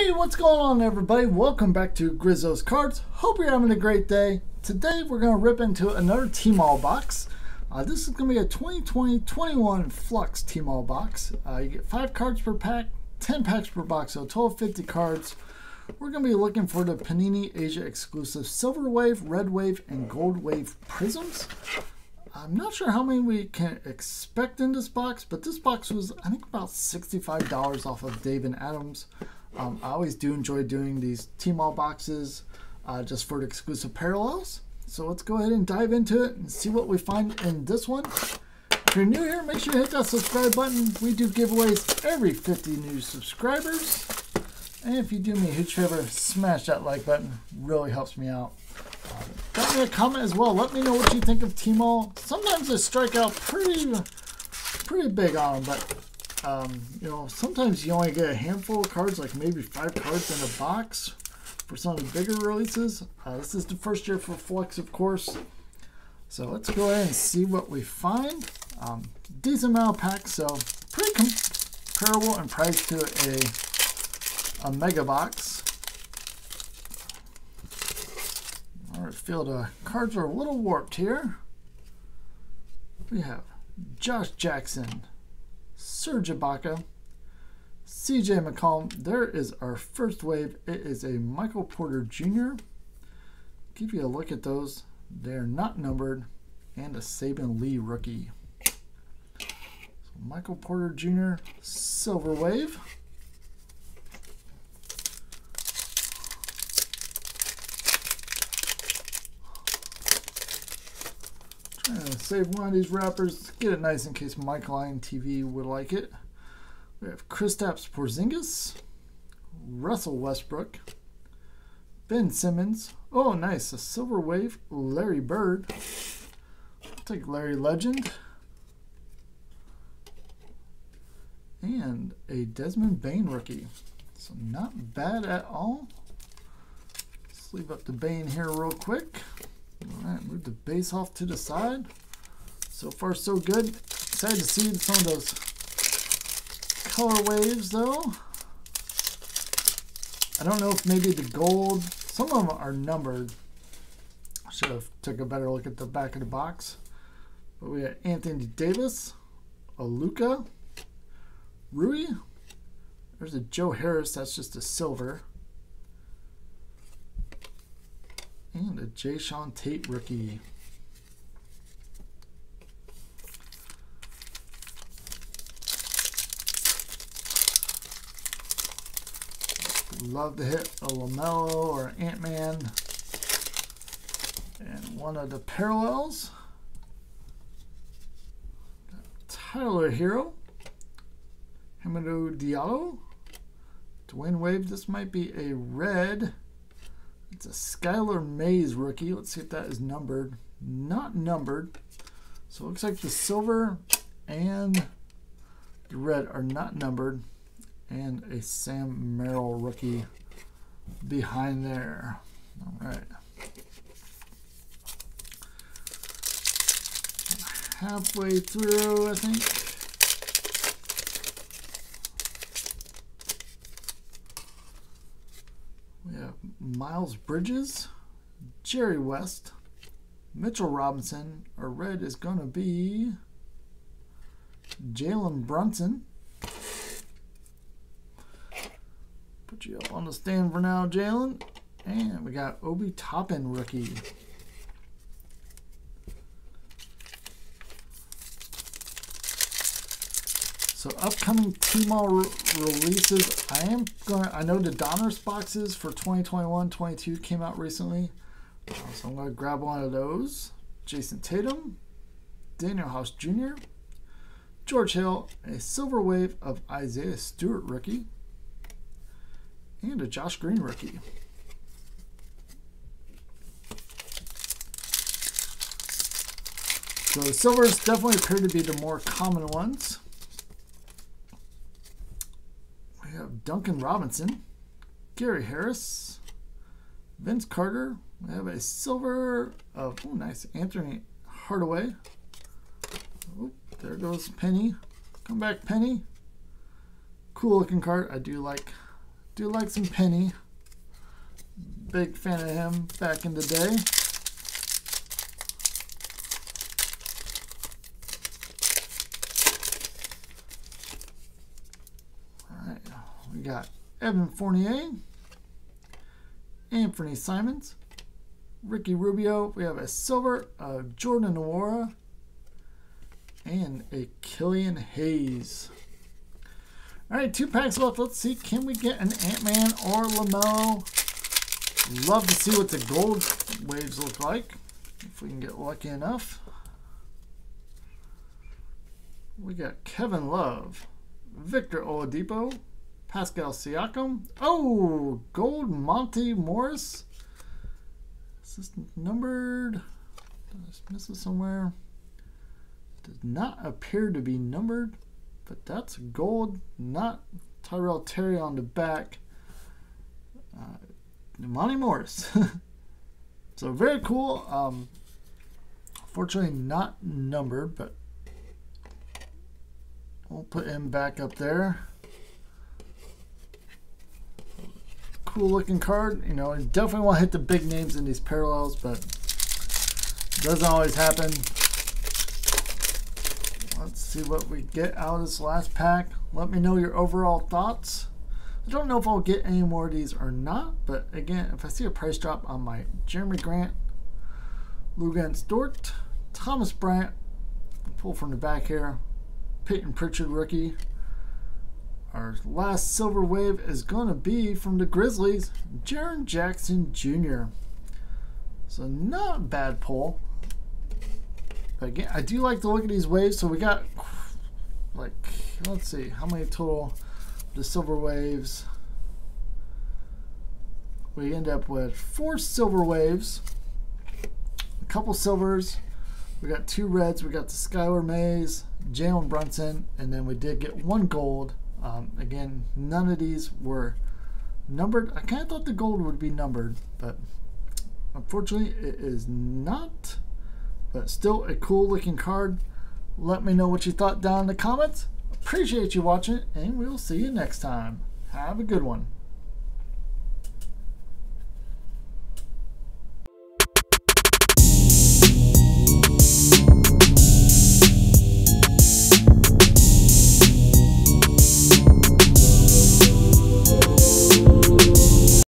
Hey, what's going on everybody? Welcome back to Grizzos Cards. Hope you're having a great day. Today we're going to rip into another Tmall box. Uh, this is going to be a 2020-21 Flux Tmall box. Uh, you get 5 cards per pack, 10 packs per box, so total 50 cards. We're going to be looking for the Panini Asia exclusive Silver Wave, Red Wave, and Gold Wave Prisms. I'm not sure how many we can expect in this box, but this box was, I think, about $65 off of Dave and Adam's. Um, I always do enjoy doing these Tmall boxes uh, just for the exclusive parallels. So let's go ahead and dive into it and see what we find in this one. If you're new here, make sure you hit that subscribe button. We do giveaways every 50 new subscribers. And if you do me a huge favor, smash that like button. Really helps me out. Drop me a comment as well. Let me know what you think of Tmall. Sometimes they strike out pretty, pretty big on them, but um, you know, sometimes you only get a handful of cards, like maybe five cards in a box for some of the bigger releases. Uh, this is the first year for Flux, of course. So let's go ahead and see what we find. Um, decent amount of packs, so pretty comparable in price to a, a mega box. I feel the cards are a little warped here. We have Josh Jackson, Serge Ibaka, CJ McCollum. There is our first wave. It is a Michael Porter Jr. Give you a look at those. They're not numbered. And a Saben Lee rookie. So Michael Porter Jr. Silver Wave. Save one of these wrappers, get it nice in case Mike Line TV would like it. We have Kristaps Porzingis, Russell Westbrook, Ben Simmons. Oh, nice, a Silver Wave, Larry Bird. I'll take Larry Legend. And a Desmond Bane rookie. So not bad at all. Let's leave up the Bane here real quick. All right, move the base off to the side. So far, so good. Excited to see some of those color waves, though. I don't know if maybe the gold, some of them are numbered. Should have took a better look at the back of the box. But we got Anthony Davis, a Luka, Rui. There's a Joe Harris, that's just a silver. And a Jae'Sean Tate rookie. Love to hit a LaMelo or Ant-Man. And one of the parallels. Tyler Herro. Hamidou Diallo. Dwyane Wade. This might be a red. It's a Skylar Mays rookie. Let's see if that is numbered. Not numbered. So it looks like the silver and the red are not numbered. And a Sam Merrill rookie behind there. All right. Halfway through, I think. Miles Bridges, Jerry West, Mitchell Robinson. Our red is going to be Jalen Brunson. Put you up on the stand for now, Jalen. And we got Obi Toppin rookie. So upcoming Tmall re releases, I am going. I know the Donruss boxes for 2021-22 came out recently, uh, so I'm going to grab one of those. Jayson Tatum, Danuel House Jr., George Hill, a silver wave of Isaiah Stewart rookie, and a Josh Green rookie. So silvers definitely appear to be the more common ones. have Duncan Robinson, Gary Harris, Vince Carter. We have a silver of, oh, nice, Anthony Hardaway. Oh, there goes Penny. Come back, Penny. Cool looking card. I do like Do like some Penny. Big fan of him back in the day. All right, we got Evan Fournier, Anthony Simons, Ricky Rubio. We have a silver of Jordan Nwora and a Killian Hayes. All right, two packs left. Let's see, can we get an Ant-Man or LaMelo? Love to see what the gold waves look like, if we can get lucky enough. We got Kevin Love, Victor Oladipo, Pascal Siakam. Oh, gold Monte Morris. Is this numbered? Did I miss it somewhere? Does not appear to be numbered. But that's gold, not Tyrell Terry on the back. Uh, Monte Morris. so very cool. Um, fortunately, not numbered, but we'll put him back up there. Cool looking card. You know, definitely want to hit the big names in these parallels, but doesn't always happen. Let's see what we get out of this last pack. Let me know your overall thoughts. I don't know if I'll get any more of these or not, but again, if I see a price drop on my Jerami Grant, Luguentz Dort, Thomas Bryant, pull from the back here, Payton Pritchard rookie. Our last silver wave is going to be from the Grizzlies, Jaren Jackson Jr. So not bad pull. But again, I do like to look at these waves. So we got like, let's see, how many total the silver waves? We end up with four silver waves, a couple silvers. We got two reds. We got the Skylar Mays, Jalen Brunson, and then we did get one gold. Um, again, none of these were numbered. I kind of thought the gold would be numbered, but unfortunately, it is not. But still a cool looking card. Let me know what you thought down in the comments. Appreciate you watching, and we'll see you next time. Have a good one.